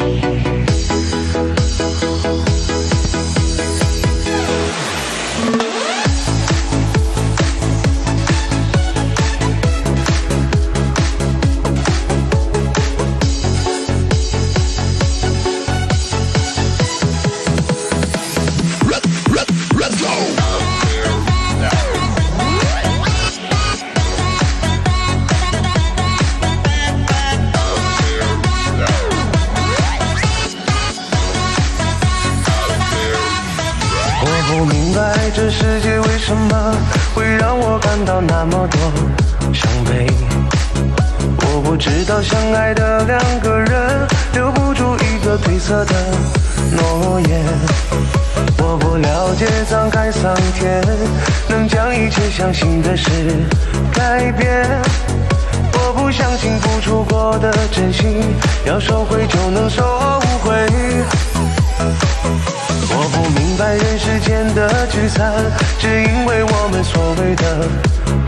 不明白这世界为什么会让我感到那么多伤悲。我不知道相爱的两个人留不住一个褪色的诺言。我不了解沧海桑田能将一切相信的事改变。我不相信付出过的真心要收回就能收只因为我们所谓的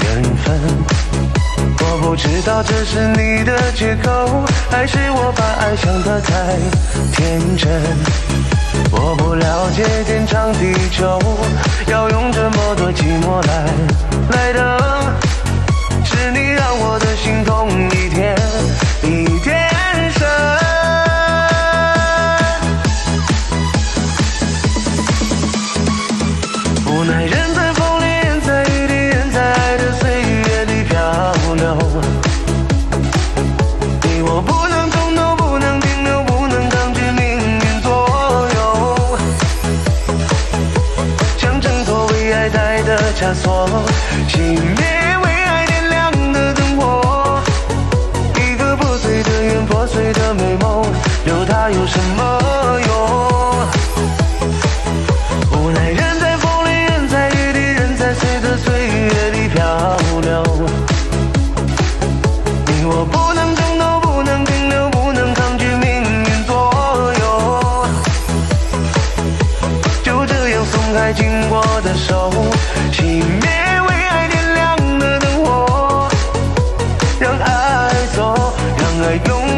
缘分。我不知道这是你的借口，还是我把爱想得太天真。我不了解天长地久，要用这么多寂寞枷锁，紧握的手，熄灭为爱点亮的灯火，让爱走，让爱拥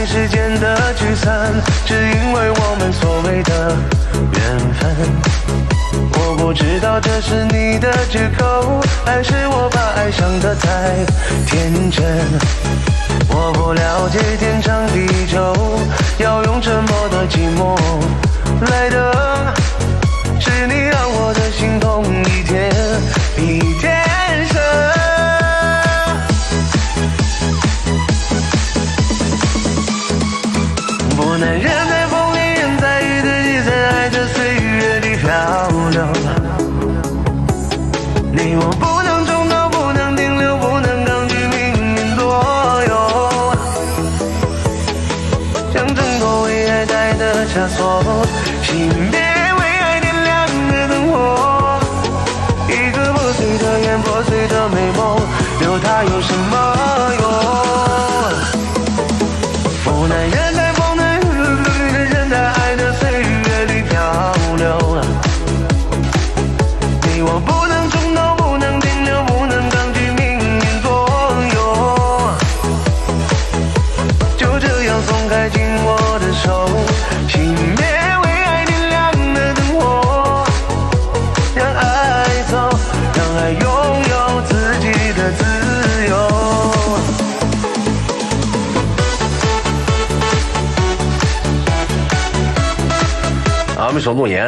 明白人世间的聚散，只因为我们所谓的缘分。我不知道这是你的借口，还是我把爱想得太天真。男人在风里，人在雨里，在爱的岁月里漂流。你我不能重头，不能停留，不能抗拒命运左右。想挣脱为爱戴的枷锁，熄灭为爱点亮的灯火。一个破碎的缘，破碎的美梦，留它有什么咱们守诺言。